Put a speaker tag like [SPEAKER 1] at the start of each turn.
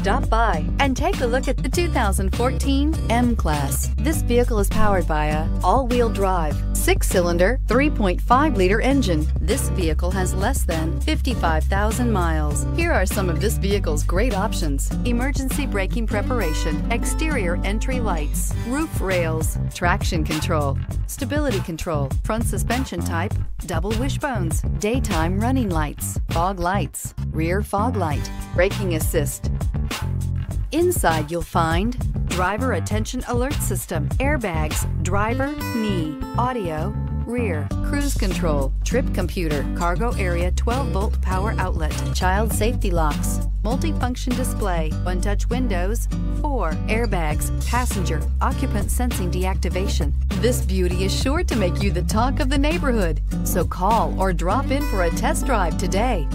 [SPEAKER 1] Stop by and take a look at the 2014 M-Class. This vehicle is powered by a all-wheel drive, six-cylinder, 3.5-liter engine. This vehicle has less than 55,000 miles. Here are some of this vehicle's great options. Emergency braking preparation, exterior entry lights, roof rails, traction control, stability control, front suspension type, double wishbones, daytime running lights, fog lights, rear fog light, braking assist. Inside you'll find driver attention alert system, airbags, driver, knee, audio, rear, cruise control, trip computer, cargo area 12 volt power outlet, child safety locks, multifunction display, one touch windows, four airbags, passenger, occupant sensing deactivation. This beauty is sure to make you the talk of the neighborhood. So call or drop in for a test drive today.